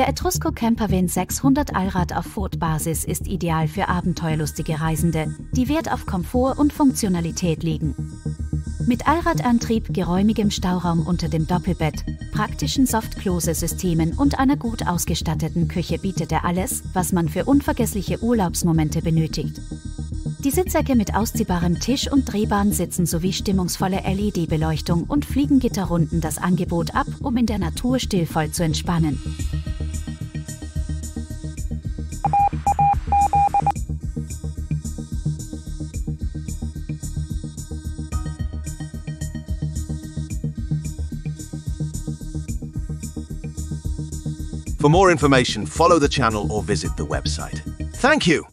Der Etrusco Campervan 600 Allrad auf Ford-Basis ist ideal für abenteuerlustige Reisende, die Wert auf Komfort und Funktionalität legen. Mit Allradantrieb, geräumigem Stauraum unter dem Doppelbett, praktischen Softklose-Systemen und einer gut ausgestatteten Küche bietet er alles, was man für unvergessliche Urlaubsmomente benötigt. Die Sitzsäcke mit ausziehbarem Tisch und drehbaren Sitzen sowie stimmungsvolle LED-Beleuchtung und Fliegengitter runden das Angebot ab, um in der Natur stillvoll zu entspannen. For more information, follow the channel or visit the website. Thank you!